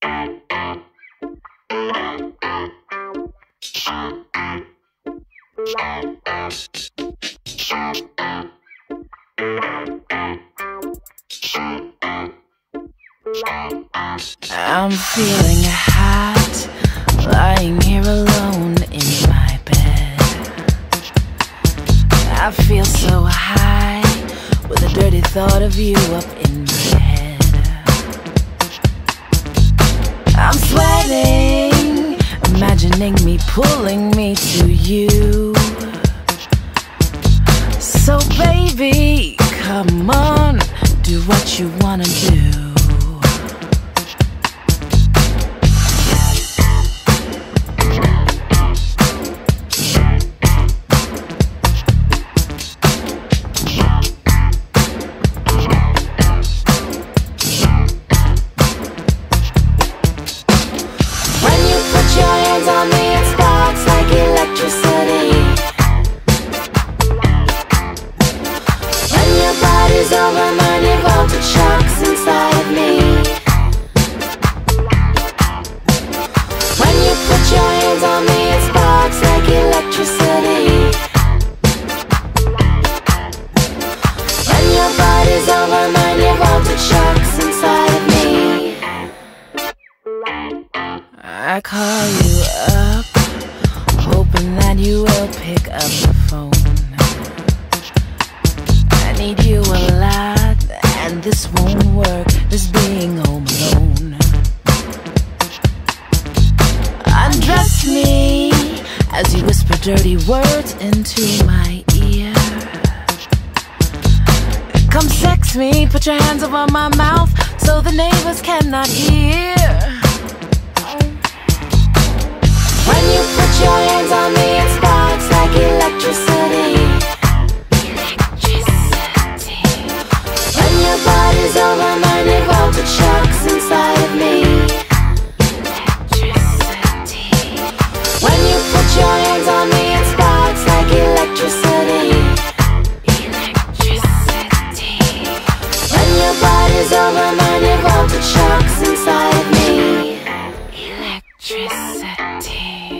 I'm feeling hot, lying here alone in my bed. I feel so high with a dirty thought of you up in my head. Imagining me pulling me to you. So, baby, come on, do what you wanna do. I call you up, hoping that you will pick up the phone. I need you a lot, and this won't work, this being home alone. Undress me as you whisper dirty words into my ear. Come sex me, put your hands over my mouth so the neighbors cannot hear. electricity.